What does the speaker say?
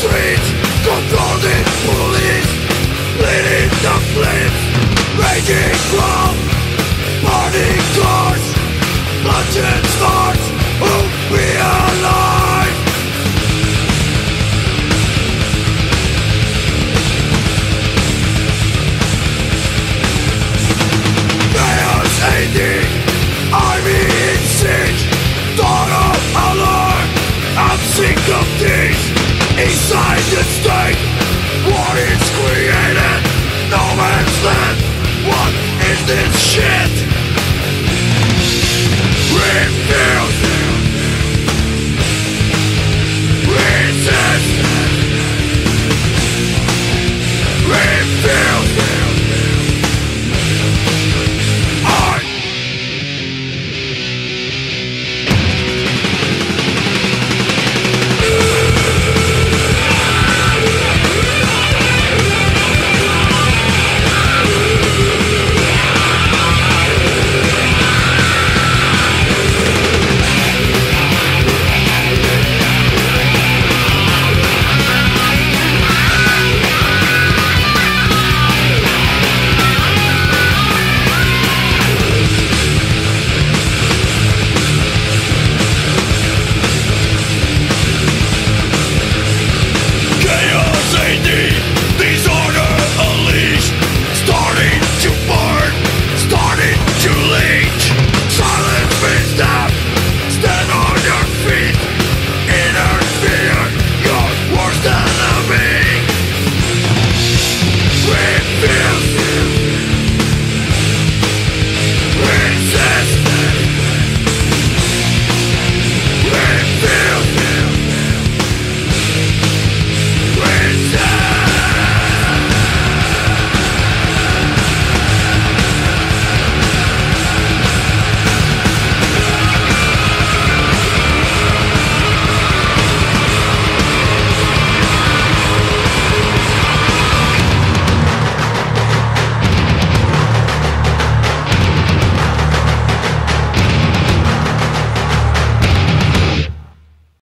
streets Control police Leading the flames Raging from Burning cars Bloodshed stars this shit Refuse